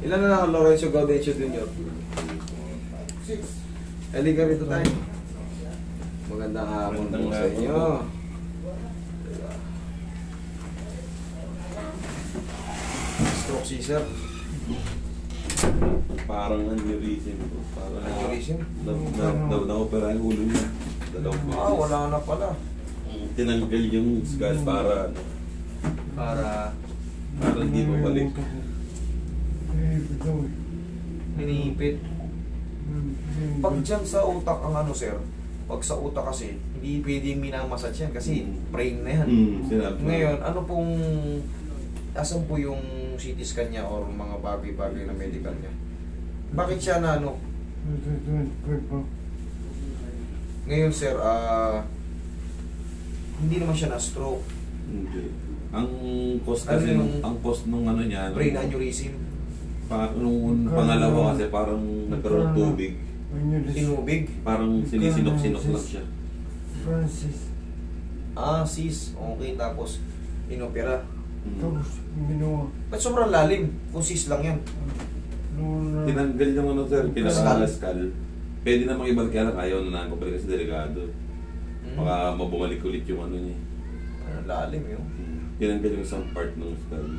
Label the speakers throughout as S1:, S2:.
S1: Ilan na lang ang Lorenzo Gaudencio Jr.?
S2: Six.
S1: Halika rito tayo. Magandang hapon po sa inyo. Stroke si sir.
S3: Parang aneurysm po. Parang
S1: Aneurysm?
S3: Na, na, na, na-opera yung ulo niya. Dalawang.
S1: Ah, wala na pala.
S3: Tinanggal yung skull para ano,
S1: Para
S3: para hindi mo balik.
S1: hinihipit. Pag dyan sa utak ang ano sir, pag sa utak kasi, hindi pwedeng minamassage yan kasi brain na yan.
S3: Hmm, ko.
S1: Ngayon, ano pong, asan po yung CT scan niya or mga bagay-bagay na medical niya? Bakit siya na ano? Ngayon sir, ah, hindi naman siya na stroke.
S3: Hindi. Ang cause
S1: Ano
S3: kasi,
S1: yung-
S3: ang cause nung ano niya,
S1: Brain aneurysm.
S3: Pa, nung pangalawa kasi parang nagkaroon ng tubig.
S1: Tinubig.
S3: Parang sinisinok-sinok lang siya.
S2: Francis.
S1: Ah, sis. Okay, tapos inopera.
S3: Hmm.
S2: Tapos ginawa.
S1: Ba't sobrang lalim? Kung sis lang yan.
S2: Na.
S3: Tinanggal yung ano sir, pinaka-skull. Pwede namang ibalik kaya lang ayaw na nang kasi delikado.
S1: Hmm.
S3: Baka mabumalik ulit yung ano niya.
S1: Ano, lalim yun.
S3: Tinanggal yung isang part ng skull.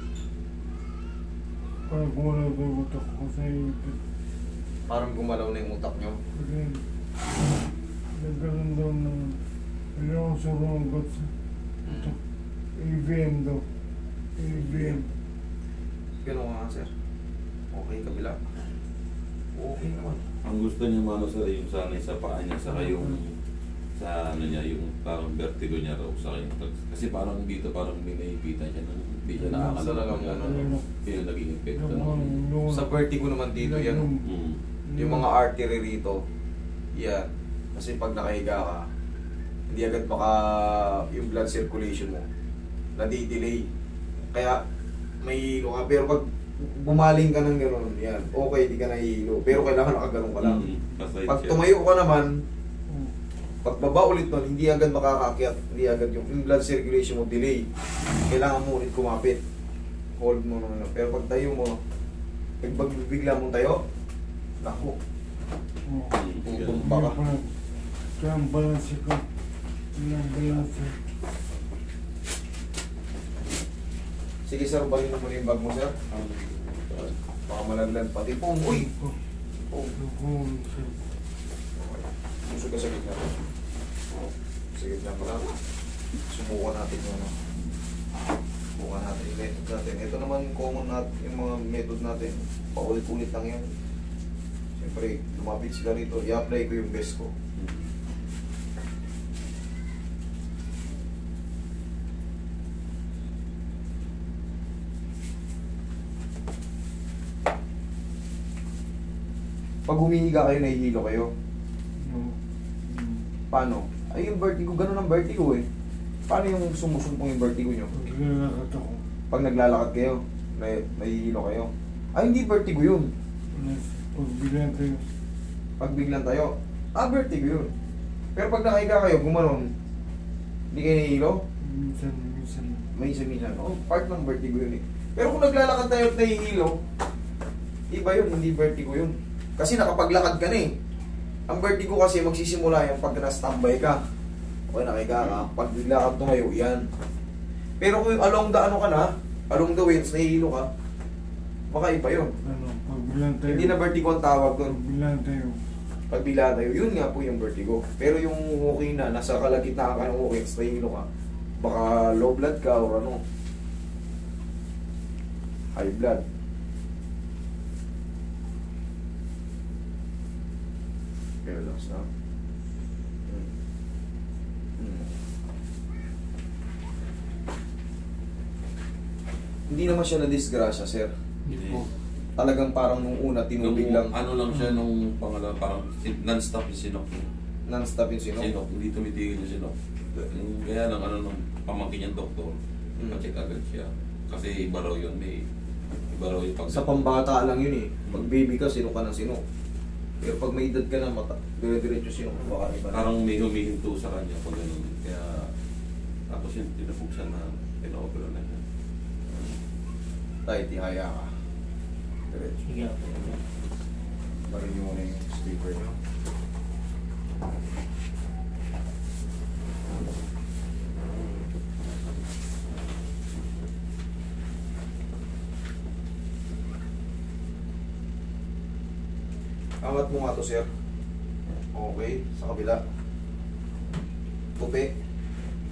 S2: Parang wala daw utak ko sa ipit.
S1: Parang gumalaw na yung utak nyo.
S2: Kasi nagkaroon daw ng ilang surunggot sa utak. ABM daw. ABM.
S1: Ganun nga sir. Okay, kabila. Okay naman.
S3: Ang gusto niya mano sir, yung sana sa paa niya, saka yung sa ano niya, yung parang vertigo niya raw sa kanya. Kasi parang dito, parang may naipitan siya nang hindi nakakalala
S1: talagang
S3: kung
S1: ano.
S3: Yun yung naging epekto. ng-
S1: Sa vertigo naman dito yan.
S3: Mm.
S1: Yung mga artery rito, yan. Kasi pag nakahiga ka, hindi agad baka yung blood circulation mo, nadi-delay. Kaya may hilo ka. Pero pag bumaling ka ng gano'n, yan, okay, di ka nahihilo. Pero kailangan nakaganon ka lang.
S3: Mm. Kasay
S1: Pag tumayo ka naman, pag baba ulit nun, hindi agad makakakyat. Hindi agad yung, blood circulation mo, delay. Kailangan mo ulit kumapit. Hold mo naman. Pero pag tayo mo, pag bigla mong tayo, naku. Tutumba ka.
S2: Kaya ang balanse ko. Yung balanse.
S1: Sige sir, balik mo muna yung bag mo sir. Baka malaglag pati po. Uy! Oh, puso ka sa gitna. Gitna mo lang. Subukan natin yung ano. Subukan natin yung method natin. Ito naman common natin, yung mga method natin. Paulit-ulit lang yan. Siyempre, lumapit sila rito. I-apply ko yung best ko. Pag humihiga kayo, nahihilo kayo. Paano? Ay, yung vertigo, ganun ang vertigo eh. Paano yung sumusumpong yung vertigo nyo?
S2: Paglalakad ako.
S1: Pag naglalakad kayo, may, nahihilo kayo. Ay, hindi vertigo yun.
S2: Pagbilan tayo.
S1: Pag biglang tayo, ah, vertigo yun. Pero pag nakahiga kayo, gumanon, hindi kayo nahihilo,
S2: Minsan, minsan.
S1: may isa-minsan. Oh, part ng vertigo yun eh. Pero kung naglalakad tayo at nahihilo, iba yun, hindi vertigo yun. Kasi nakapaglakad ka na eh. Ang vertigo kasi magsisimula yan pag na-standby ka. Okay, nakahiga ka. Pag bigla kang tumayo, yan. Pero kung yung along the ano ka na, along the waves, nahihilo ka, baka iba yun.
S2: Ano, pagbilan tayo.
S1: Hindi na vertigo ang tawag doon.
S2: Pagbilan tayo.
S1: Pag bigla tayo, yun nga po yung vertigo. Pero yung walking na, nasa kalagitnaan ka ng walking, nahihilo ka, baka low blood ka or ano, high blood. Na. Hmm. Hmm. Hindi naman siya na-disgrasya, sir.
S3: Hindi.
S1: Talagang parang nung una, tinubig lang.
S3: Ano lang siya nung pangalawa, parang non-stop yung sinok.
S1: Non-stop yung sinok.
S3: Sinok, hindi tumitigil yung sinok. Kaya lang ano nung pamangkin niyang doktor,
S1: Hmm.
S3: pa-check agad siya. Kasi iba raw yun, may iba raw yung pag...
S1: Sa pambata lang yun eh. Pag baby ka, sino ka ng sino. Pero pag may edad ka na, mata, dire-diretso sino ka baka iba.
S3: Parang may humihinto sa kanya pag ganun. Kaya, tapos yun, tinapugsan na, pinaopera na siya.
S1: Tayo, tihaya ka. Diretso.
S4: Sige po.
S1: Barin nyo muna yung sleeper nyo. Angat mo nga to, sir. Okay, sa kabila. Tupi.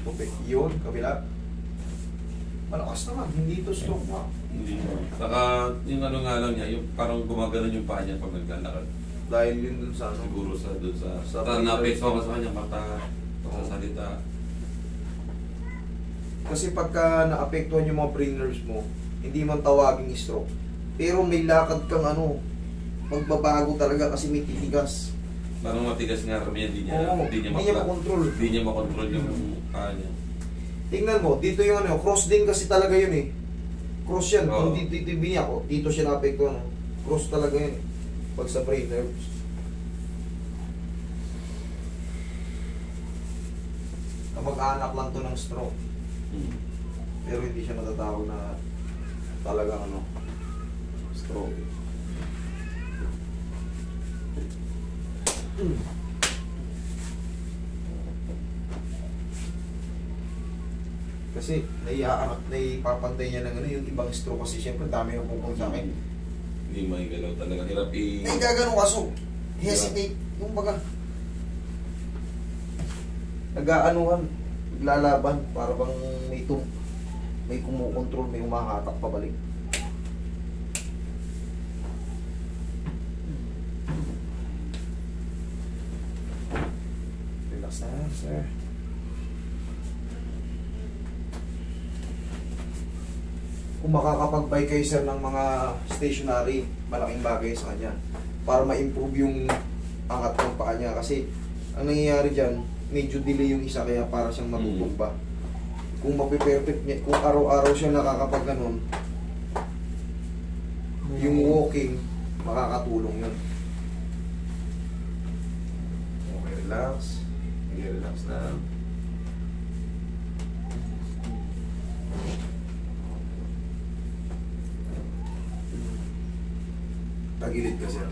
S1: Tupi. Yun, kabila. Malakas naman, hindi to stroke na.
S3: Hindi. Saka yung ano nga lang niya, yung parang gumagano'n yung paa niya pag naglalakad.
S1: Dahil yun dun sa ano.
S3: Siguro sa doon sa...
S1: Sa
S3: Sa na-face ako sa kanya, mata, sa salita.
S1: Kasi pagka naapektuhan yung mga brain nerves mo, hindi man tawaging stroke. Pero may lakad kang ano, magbabago talaga kasi may titigas.
S3: Parang matigas nga kami, hindi niya,
S1: Oo,
S3: hindi niya,
S1: hindi niya makontrol.
S3: Hindi niya makontrol yung paa niya.
S1: Tingnan mo, dito yung ano, cross din kasi talaga yun eh. Cross yan.
S3: Oo.
S1: Kung dito, dito yung ko, dito siya naapektuhan. No? Cross talaga yun eh. Pag sa brain nerves. Kamag-anak lang to ng stroke.
S3: Hmm.
S1: Pero hindi siya matatawag na talagang ano, stroke. Kasi naiaanak, naipapantay niya ng ano, yung ibang stroke kasi siyempre dami na pupong sa akin.
S3: Hindi maigalaw talaga. Hirap i...
S1: Eh, gagano kaso, hesitate, yung baga, nag-aanuhan, naglalaban, para bang may tum may kumukontrol, may humahatak pabalik. Relax na, sir. Kung makakapag-buy kayo sir ng mga stationery, malaking bagay sa kanya. Para ma-improve yung angat ng paa niya. Kasi ang nangyayari dyan, medyo delay yung isa kaya para siyang matutumba. Kung mapiperfect niya, kung araw-araw siya nakakapag ganun, yung walking, makakatulong yun. Okay, relax. Okay, relax na. Tagilid ka sir.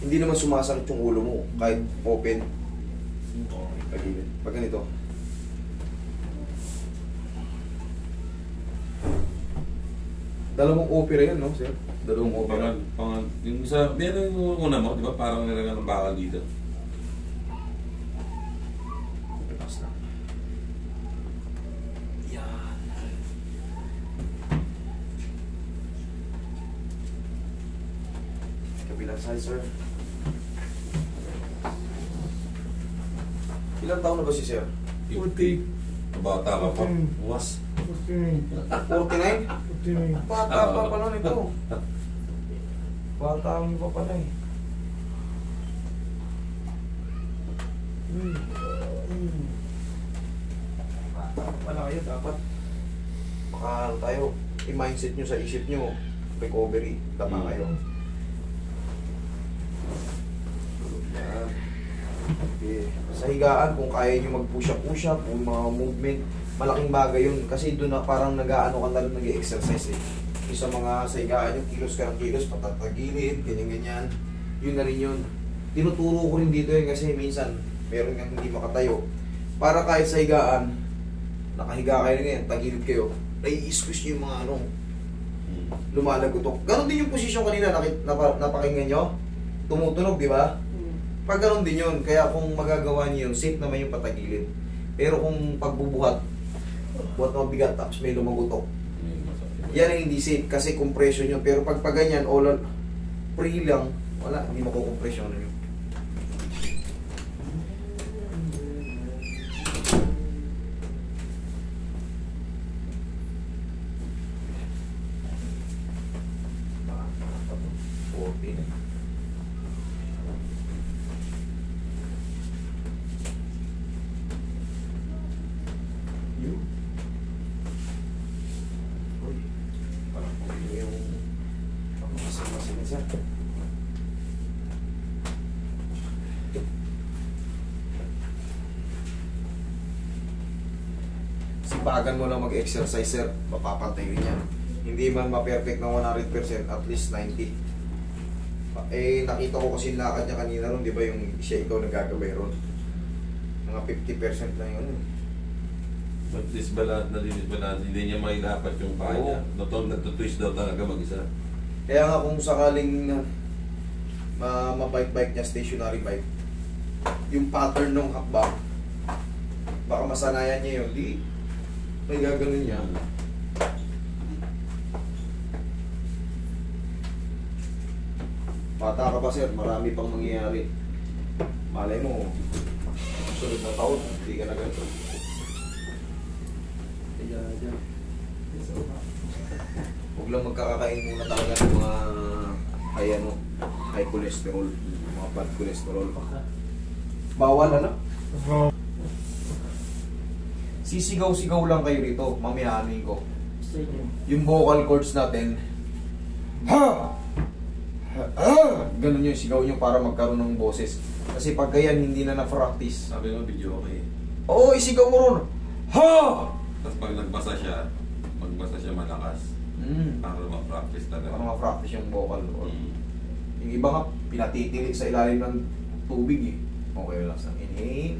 S1: Hindi naman sumasakit yung ulo mo, kahit open. Okay, tagilid. Pag ganito. Dalawang opera yun, no, sir? Dalawang opera.
S3: Pangal, pangal, yung sa, ano yung una mo, di ba? Parang nilagyan ng bakal dito.
S1: Relax na. Yan. Side, sir. Ilang taon na ba si sir?
S2: Puti.
S3: Bata ka pa. Was.
S2: Puti na yun.
S1: 49?
S2: Puti na yun.
S1: Bata pa pala nito. Bata ang pa pala eh.
S2: Hmm. Hmm.
S1: Bata pa pala kayo, dapat makaano tayo, i-mindset nyo sa isip nyo, recovery, tama
S3: Mm.
S1: kayo. Yan. Okay. Sa higaan, kung kaya nyo mag-push up, push up, kung mga movement, malaking bagay yun. Kasi doon na parang nag-ano ka na rin nag-exercise eh. Yung sa mga sa higaan, yung kilos ka ng kilos, patatagilid, ganyan-ganyan. Yun na rin yun. Tinuturo ko rin dito eh, kasi minsan, meron kang hindi makatayo. Para kahit sa higaan, nakahiga kayo ngayon, tagilid kayo, nai-squish nyo yung mga ano,
S3: Hmm.
S1: lumalagotok. Ganon din yung posisyon kanina, nakit, napa, napakinggan nyo? Tumutunog, di ba? Pag ganon din yun, kaya kung magagawa niyo yun, safe naman yung patagilid. Pero kung pagbubuhat, buhat na mabigat, tapos may lumagutok, yan ang hindi safe kasi compression yun. Pero pag pag ganyan, all on, free lang, wala, hindi makukompression yun. Forty na. Yun. Uy, parang pumili yung pangmasing-masing siya. Sipagan mo lang mag-exercise, sir. Mapapantay rin yan. Hindi man ma-perfect na 100%, at least 90. Eh, nakita ko kasi lakad niya kanina ron, di ba yung siya ikaw nagagawin ron? Mga 50% lang yun. eh.
S3: Mag-disbalance, na-disbalance, hindi niya mailapat yung paa niya. Natong natutwist daw talaga mag-isa.
S1: Kaya nga kung sakaling uh, ma mabike-bike niya, stationary bike, yung pattern ng hakbang, baka masanayan niya yun, di may gaganon niya. Bata ka pa sir, marami pang mangyayari. Malay mo, sunod na taon, hindi ka na ganito. Kaya dyan. Huwag lang magkakakain muna talaga ng mga high, ano, high cholesterol, mga bad cholesterol. Bawal ano? Sisigaw-sigaw lang kayo rito, mamihanin ko. Yung vocal cords natin, ha! Ha! Ganun yung sigaw nyo para magkaroon ng boses. Kasi pag ganyan, hindi na na-practice.
S3: Sabi mo, video okay.
S1: Oo, isigaw mo ron. Ha!
S3: Tapos pag nagbasa siya, magbasa siya malakas.
S1: Mm.
S3: Para ma-practice talaga.
S1: Para ma-practice yung vocal cord.
S3: Mm.
S1: Yung iba nga, pinatitilig sa ilalim ng tubig eh. Okay, relax lang. Inhale.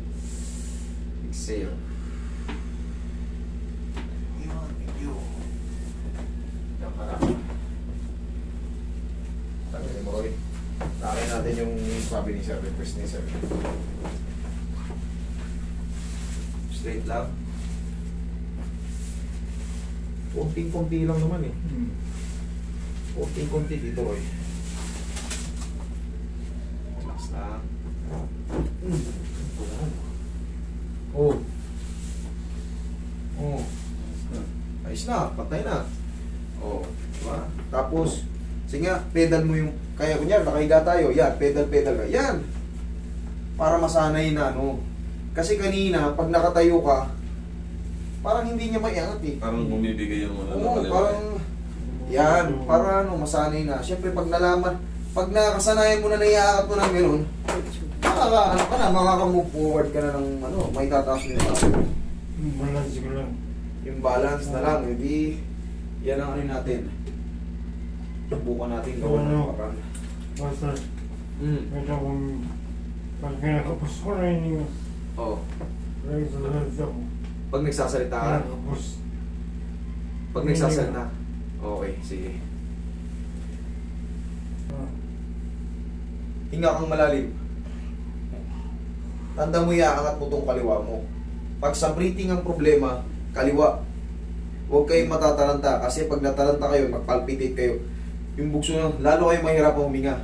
S1: Exhale. Yun, yun. Tagayin mo, Roy. Laki natin yung sabi ni Sir, request ni Sir. Straight lang. Kunting-kunti lang naman eh.
S2: hmm.
S1: Kunting-kunti dito, Roy. Relax lang. Mm. Oh. Oh. Ayos na, patay na. Oh, diba? Tapos, sige nga, pedal mo yung, kaya kunyar, nakahiga tayo, yan, pedal, pedal ka, yan. Para masanay na, ano. Kasi kanina, pag nakatayo ka, parang hindi niya maiangat eh.
S3: Parang bumibigay yung ano.
S1: Oo, parang, yan, para ano, masanay na. Siyempre, pag nalaman, pag nakasanayan mo na naiaangat mo ng gano'n, makaka, ano ka na, makaka-move forward ka na ng, ano, may tataas mo yung braso.
S2: balance ko lang.
S1: Yung balance na lang, hindi, yan ang ano natin. Subukan natin gawin ng
S2: Oo.
S1: parang.
S2: Basta,
S1: Mm.
S2: ito kung pag kinakapos ko na yun yung
S1: Oh.
S2: right sa health ako.
S1: Pag nagsasalita ka,
S2: Kinakapos.
S1: pag nagsasalita, okay, sige.
S2: Ah,
S1: Hinga kang malalim. Tanda mo iaangat mo tong kaliwa mo. Pag sa breathing ang problema, kaliwa. Huwag kayong matatalanta kasi pag natalanta kayo, magpalpitate kayo. Yung bugso na, lalo kayo mahirapan huminga.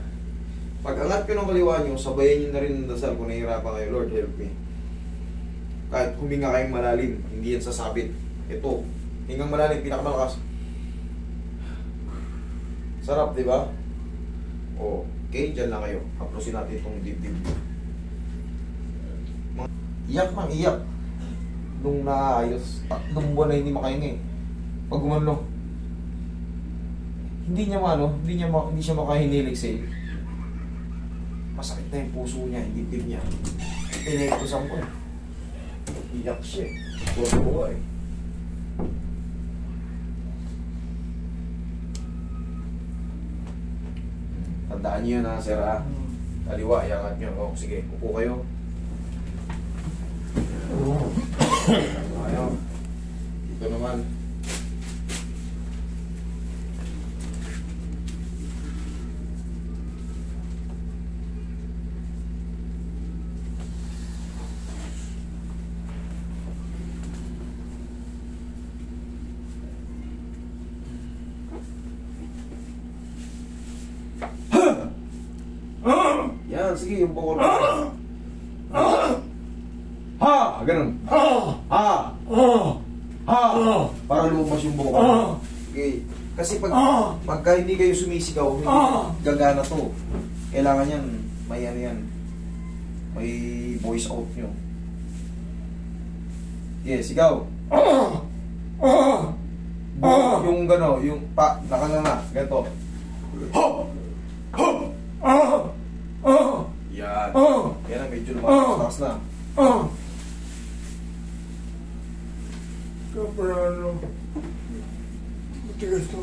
S1: Pag angat ko ng kaliwa nyo, sabayan nyo na rin ng dasal kung nahihirapan kayo, Lord help me. Kahit huminga kayong malalim, hindi yan sasabit. Ito, hingang malalim, pinakamalakas. Sarap, di ba? O, okay, dyan lang kayo. Haplosin natin itong dibdib Iyak mang iyak. Nung naayos, tatlong buwan na hindi makahinga eh. Pag gumano, hindi niya maano, hindi niya ma, hindi siya makahinilig sa iyo. Masakit na yung puso niya, yung dibdib niya. Pinekusan ko eh. Iyak siya eh. Buwa eh. Tandaan niyo yun ha, sir ha.
S2: hmm.
S1: Kaliwa, iangat nyo. O, sige, upo kayo. Ayaw. Dito naman. Yan, sige, yung bukol. Ha! Ganun.
S2: Ah!
S1: Ha!
S2: Ah!
S1: Ha!
S2: Ah!
S1: Para lumabas yung bukol.
S2: Ah!
S1: Okay. Kasi pag
S2: Ah!
S1: pagka hindi kayo sumisigaw, hindi
S2: Ah!
S1: gagana to. Kailangan yan, may ano yan, may voice out nyo. Yeah, sigaw.
S2: Ah! Ah! Ah!
S1: Yung gano, yung pa, nakanganga, ganito.
S2: Ha! Ha! Ah! Ah!
S1: Yan.
S2: Ah!
S1: Yan ang medyo lumabas na.
S2: Ah! Kaprano. Matigas to.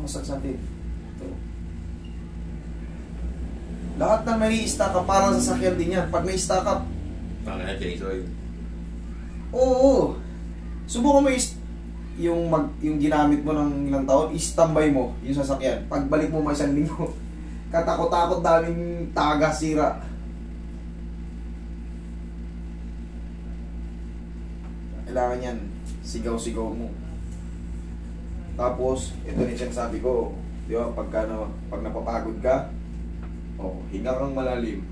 S1: massage natin. Ito. Lahat ng may stack up, parang sa sakyan din yan. Pag may stack up,
S3: Tangina change oil.
S1: oo. Subukan mo is yung mag yung ginamit mo ng ilang taon, i-standby mo yung sasakyan. Pagbalik mo may isang linggo, katakot-takot daming taga sira. Kailangan yan, sigaw-sigaw mo. Tapos, ito rin siyang sabi ko, di ba, pagka na, pag napapagod ka, oh, hinga kang malalim.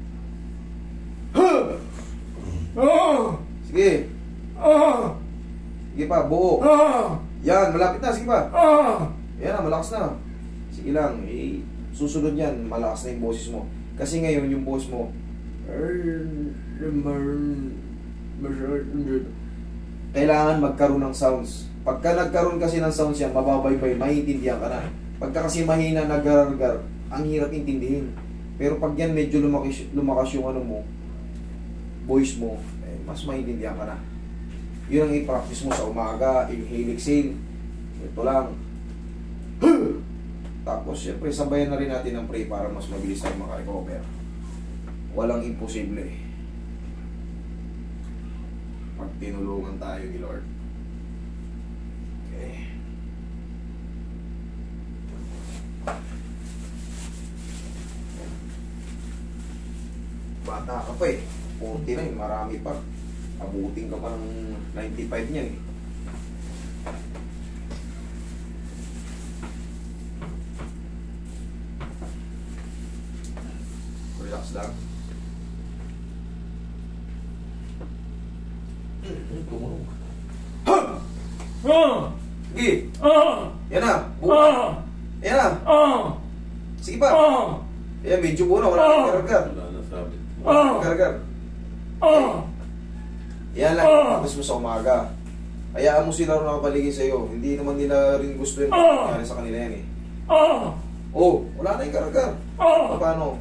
S2: Ah!
S1: Sige,
S2: Ah!
S1: sige pa, buo.
S2: Ah!
S1: Yan, malapit na, sige pa.
S2: Ah!
S1: Yan na, malakas na. Sige lang, eh, susunod yan, malakas na yung boses mo. Kasi ngayon, yung boss mo, kailangan magkaroon ng sounds. Pagka nagkaroon kasi ng sounds yan, mababaybay, maiintindihan ka na. Pagka kasi mahina nagargar, ang hirap intindihin. Pero pag yan medyo lumakas, lumakas yung ano mo, voice mo, eh, mas maiintindihan ka na. Yun ang i-practice mo sa umaga, inhale, exhale. Ito lang. Tapos, syempre, sabayan na rin natin ng pray para mas mabilis tayo makarecover. Walang imposible. Pag tinulungan tayo ni Lord. Okay. Bata ka pa eh. 40 na eh, marami pa. Abutin ka pa ng 95 niyan eh. Relax lang.
S2: Ah!
S1: Sige, yan na. Buo.
S2: Ah!
S1: Yan na. Sige pa. Yan, medyo buo na. Wala nang gargar.
S3: Wala na.
S2: Ah!
S1: Gargar.
S2: Ah!
S1: Yan lang. Tapos mo sa umaga. Hayaan mo sila rin nakapaligid sa'yo. Hindi naman nila rin gusto yun.
S2: Ah.
S1: Nangyari sa kanila yan eh.
S2: Ah!
S1: Oh, wala na yung gargar.
S2: Ah!
S1: Paano?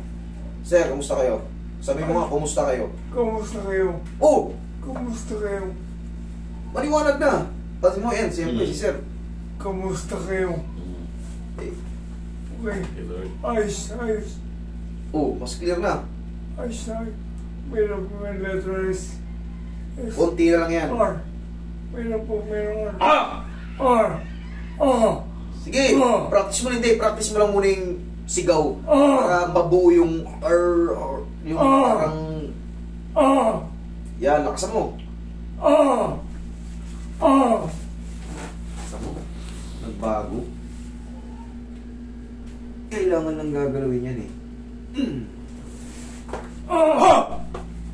S1: Sir, kumusta kayo? Sabi mo nga, kumusta kayo?
S2: Kamusta kayo?
S1: Oh,
S2: Kamusta kayo?
S1: maliwanag na. Pati mo yan, siyempre
S3: Hmm.
S1: si sir.
S2: Kamusta kayo?
S3: Mm.
S1: Eh,
S2: Okay. Ayos, ayos.
S1: oh, mas clear na.
S2: Ayos na. Mayroon po may letters. S.
S1: Konti na lang yan.
S2: R. Mayroon po, mayroon R.
S1: Ah!
S2: R. Ah!
S1: Sige,
S2: Ah.
S1: practice mo na hindi. Practice mo lang muna yung sigaw.
S2: Ah.
S1: Para mabuo yung R, or yung
S2: Ah.
S1: parang,
S2: Ah!
S1: yan, lakasan mo.
S2: Ah! Ah!
S1: Lakasan mo. Nagbago. Kailangan lang gagalawin yan eh.
S2: Ah!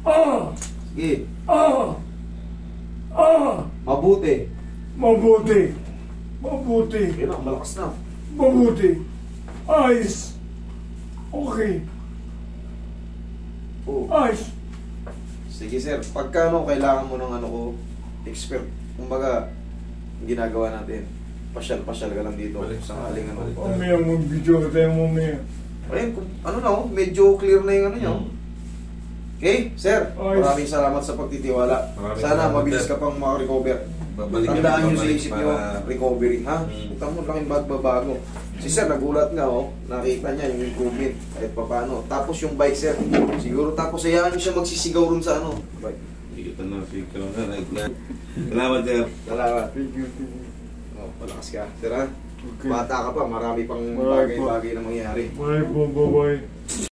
S2: Ah!
S1: Sige,
S2: Ah! Ah!
S1: mabuti.
S2: Mabuti. Mabuti.
S1: Yan ang malakas na.
S2: Mabuti. Ayos. Okay.
S1: Oh.
S2: Ayos.
S1: Sige sir, pagka ano, kailangan mo ng ano ko, expert. Kumbaga, ginagawa natin, pasyal-pasyal ka lang dito.
S3: Balik.
S1: Sa aling ano.
S3: Balik.
S2: Mamaya mag-video ka tayo mamaya.
S1: Ayun, kung, ano na oh, medyo clear na yung ano nyo.
S3: Mm.
S1: Okay, sir,
S2: Ayos.
S1: maraming salamat sa pagtitiwala.
S3: Maraming
S1: Sana
S3: salamat,
S1: mabilis
S3: sir.
S1: ka pang makarecover.
S3: Babalik
S1: Tandaan nyo sa
S3: babalik
S1: isip
S3: para-
S1: nyo, recovery, ha?
S3: Mm.
S1: Kita mo lang yung bagbabago. Si sir, nagulat nga, oh. Nakita niya yung improvement, kahit pa paano. Tapos yung bike, sir, siguro tapos hayaan nyo siya magsisigaw rin sa ano. Bike.
S3: Hindi kita na si Kalona. Salamat, sir.
S1: Salamat.
S2: Thank you.
S1: Oh, malakas ka. Sir, ha?
S2: Okay.
S1: Bata ka pa, marami pang
S2: Marami pa.
S1: bagay-bagay na mangyayari.
S2: Bye po, bye-bye.